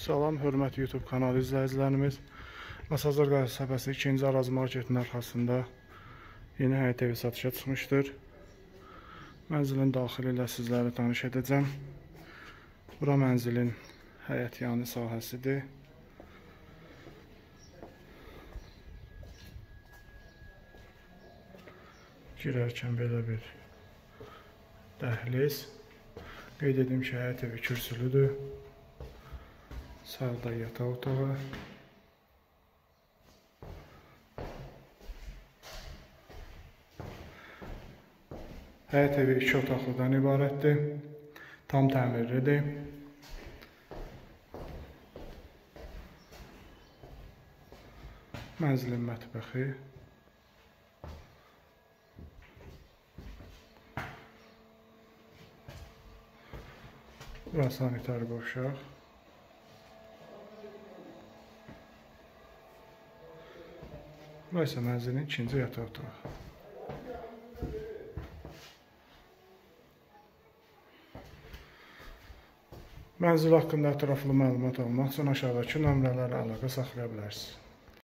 Salam, hörmətli YouTube kanalı izləyicilərimiz. Masazlar qəsəbəsi 2-ci Araz marketinin arxasında yeni həyət evi satışa çıxmışdır. Mənzilin daxili ilə sizləri tanış edəcəm. Bura mənzilin həyət yanı sahəsidir. Girərkən belə bir dəhliz. Qeyd edim ki, həyət evi kürsülüdür. Sağda yataq otağı. Həyət evi iki otaqlıdan ibarətdir. Tam təmirlidir. Mənzilin mətbəxi. Bura sanitar qovşaq. Bura isə mənzilin ikinci yataq otağı. Mənzil haqqında ətraflı məlumat almaq üçün aşağıdakı nömrələrə əlaqə saxlaya bilərsiniz.